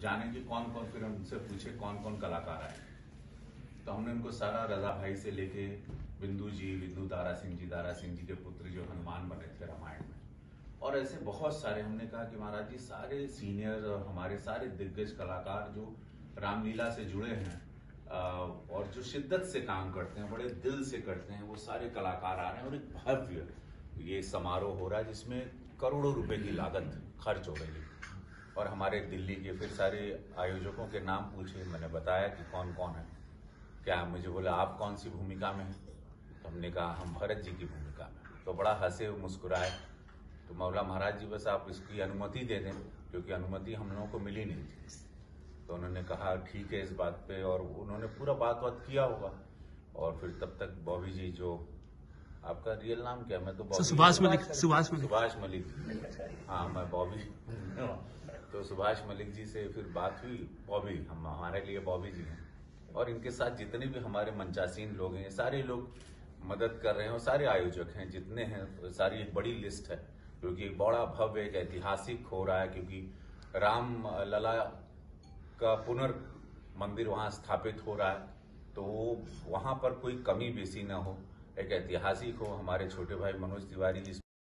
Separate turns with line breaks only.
जाने कि कौन कौन, फिर उनसे पूछे कौन कौन कलाकार आए। तो हमने उनको सारा रजा भाई से लेके बिंदु जी, बिंदु दारा सिंह जी, दारा सिंह जी के पुत्र जो हनुमान बने थे रामायण में। और ऐसे बहुत सारे, हमने कहा कि महाराज जी, सारे सीनियर और हमारे सारे दिग्गज कलाकार जो रामलीला से जुड़े हैं और जो शिद्दत से काम करते हैं, बड़े दिल से करते हैं, वो सारे कलाकार आ रहे हैं और एक भव्य ये समारोह हो रहा है जिसमें करोड़ों रुपए की लागत खर्च हो रही है। और हमारे दिल्ली के फिर सारे आयोजकों के नाम पूछे मैंने बताया कि कौन कौन है। क्या मुझे बोला आप कौन सी भूमिका में हैं? तो हमने कहा हम भरत जी की भूमिका में तो बड़ा हंसे मुस्कुराए। तो मौला महाराज जी बस आप इसकी अनुमति दे दें क्योंकि अनुमति हम लोगों को मिली नहीं थी। तो उन्होंने कहा ठीक है इस बात पे। और उन्होंने पूरा बात बात किया होगा। और फिर तब तक बॉबी जी जो आपका रियल नाम क्या? मैं तो बॉबी
सुभाष मलिक सुभाष मलिक।
सुभाष मलिक। हाँ मैं बॉबी तो सुभाष मलिक जी से फिर बात हुई, बॉबी, हम हमारे लिए बॉबी जी हैं। और इनके साथ जितने भी हमारे मंचासीन लोग हैं, सारे लोग मदद कर रहे हैं और सारे आयोजक हैं, जितने हैं, सारी एक बड़ी लिस्ट है क्योंकि एक बड़ा भव्य, एक ऐतिहासिक हो रहा है, क्योंकि राम लला का पुनर् मंदिर वहाँ स्थापित हो रहा है तो वो वहाँ पर कोई कमी बेसी ना हो, एक ऐतिहासिक हो हमारे छोटे भाई मनोज तिवारी जी।